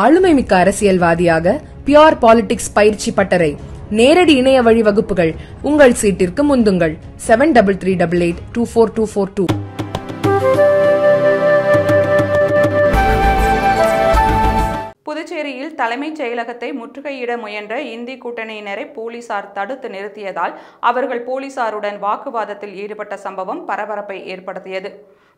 ஆளுமை மிக்க அரசியல்வாதியாக பியோர் பாலிடிக்ஸ் பயிற்சி பட்டறை நேரடி இணைய வழி வகுப்புகள் உங்கள் சீட்டிற்கு முந்துங்கள். Seven double three double eight two four two four two புதுச்சேரியில் தலைமைச் செயலகத்தை முற்றுகையிட முயன்ற இந்தி கூட்டணியினரை போலீசார் தடுத்து நிறுத்தியதால் அவர்கள் போலீசாருடன் வாக்குவாதத்தில் ஈடுபட்ட சம்பவம் பரபரப்பை ஏற்படுத்தியது.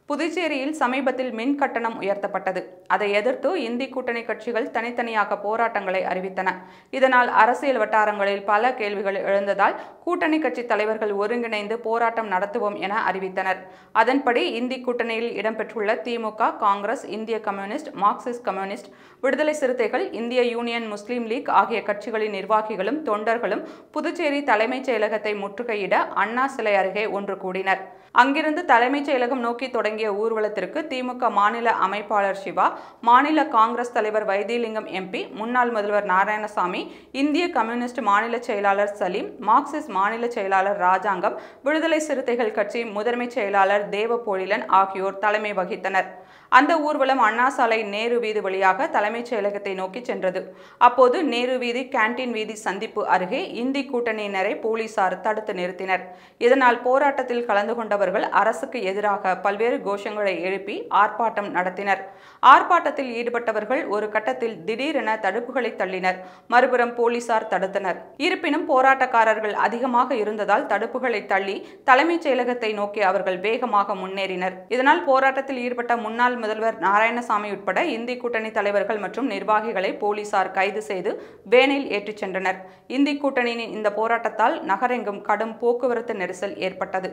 புதுச்சேரியில் சமீபத்தில் மின் கட்டணம் உயர்த்தப்பட்டது. அதை எதிர்த்து இந்தி கூட்டணி கட்சிகள் தனித்தனியாக போராட்டங்களை அறிவித்தன. இதனால் அரசியல் வட்டாரங்களில் பல கேள்விகள் எழுந்ததால் கூட்டணி கட்சி தலைவர்கள் ஒருங்கிணைந்து போராட்டம் நடத்துவோம் என அறிவித்தனர். அதன்படி இந்தி கூட்டணியில் இடம்பெற்றுள்ள திமுக காங்கிரஸ் இந்திய கம்யூனிஸ்ட் மார்க்சிஸ்ட் கம்யூனிஸ்ட் விடுதலை சிறுத்தைகள் இந்திய யூனியன் முஸ்லீம் லீக் ஆகிய கட்சிகளின் நிர்வாகிகளும் தொண்டர்களும் புதுச்சேரி தலைமைச் செயலகத்தை முற்றுகையிட அண்ணா சிலை அருகே ஒன்று கூடினர். அங்கிருந்து தலைமைச் செயலகம் நோக்கி தொடங்கிய ஊர்வலத்திற்கு திமுக மாநில அமைப்பாளர் சிவா மாநில காங்கிரஸ் தலைவர் வைத்தியலிங்கம் எம்பி முன்னாள் முதல்வர் நாராயணசாமி இந்திய கம்யூனிஸ்ட் மாநில செயலாளர் சலீம் மார்க்சிஸ்ட் மாநில செயலாளர் ராஜாங்கம் விடுதலை சிறுத்தைகள் கட்சி முதன்மை செயலாளர் தேவபொழிலன் ஆகியோர் தலைமை வகித்தனர். அந்த ஊர்வலம் அண்ணா சாலை நேரு வீதி வழியாக தலைமைச் செயலகத்தை நோக்கி சென்றது. அப்போது நேரு வீதி கேன்டீன் வீதி சந்திப்பு அருகே இந்தி கூட்டணியினரை போலீசார் தடுத்து நிறுத்தினர். இதனால் போராட்டத்தில் கலந்து கொண்டவர்கள் அரசுக்கு எதிராக பல்வேறு கோஷங்களை எழுப்பி ஆர்ப்பாட்டம் நடத்தினர். ஆர்ப்பாட்டத்தில் ஈடுபட்டவர்கள் ஒரு கட்டத்தில் திடீரென தடுப்புகளை தள்ளினர். மறுபுறம் போலீசார் தடுத்தனர். இருப்பினும் போராட்டக்காரர்கள் அதிகமாக இருந்ததால் தடுப்புகளை தள்ளி தலைமைச் செயலகத்தை நோக்கி அவர்கள் வேகமாக முன்னேறினர். இதனால் போராட்டத்தில் ஈடுபட்ட முன்னாள் முன்னாள் முதல்வர் நாராயணசாமி உட்பட இந்தி கூட்டணி தலைவர்கள் மற்றும் நிர்வாகிகளை போலீசார் கைது செய்து வேனில் ஏற்றிச் சென்றனர். இந்தி கூட்டணியின் இந்த போராட்டத்தால் நகரெங்கும் கடும் போக்குவரத்து நெரிசல் ஏற்பட்டது.